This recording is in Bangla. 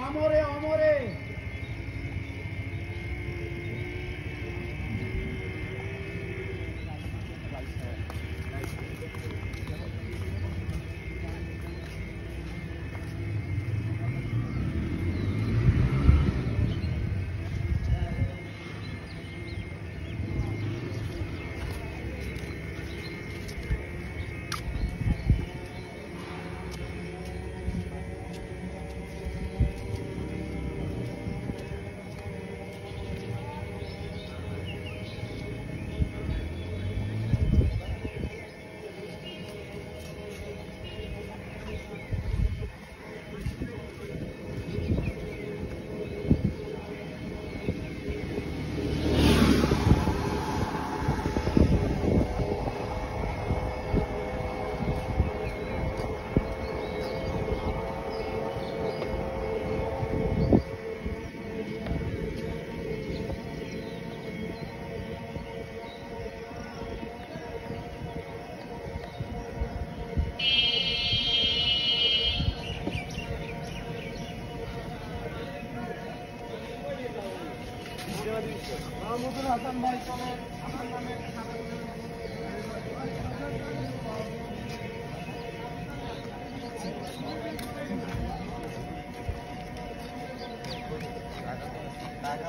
অমরে অমরে মাহমুদুল হাসান ভাই আমার নামে টাকা